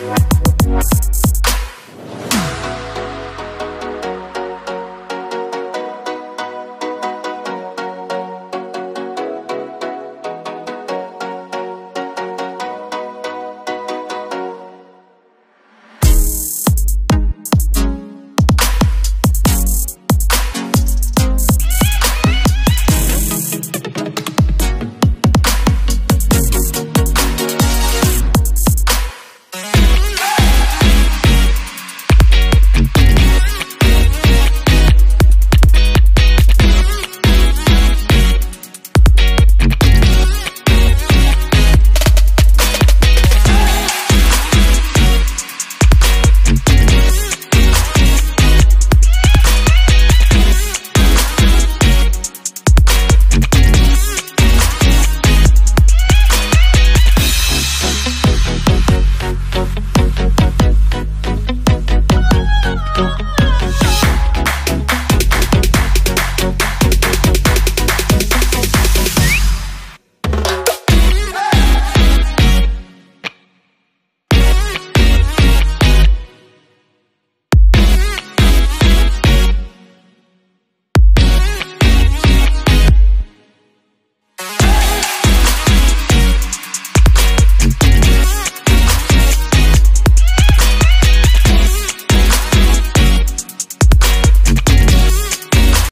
Bye.